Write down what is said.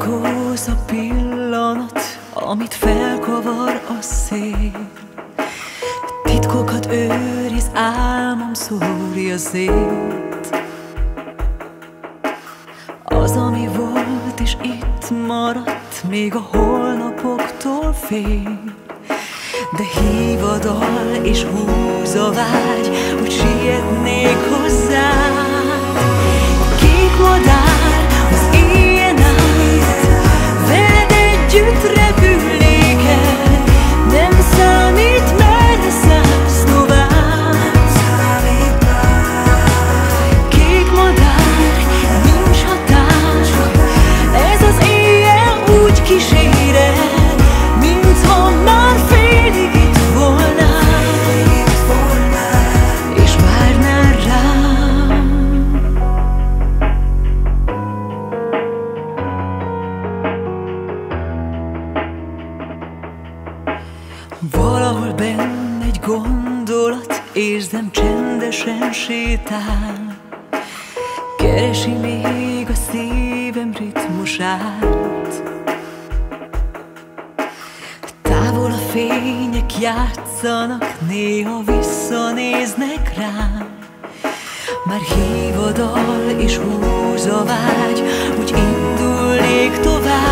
Birkóz a pillanat, amit felkavar a szél. Titkokat őriz, álmom szórja szét Az, ami volt és itt maradt, még a holnapoktól fél. De hív és húz a vágy, hogy sietnék hozzád Valahol benn egy gondolat Érzem csendesen sétál. Keresi még a szívem ritmusát. Távol a fények játszanak Néha visszanéznek rám Már hív és húz a vágy Úgy indulnék tovább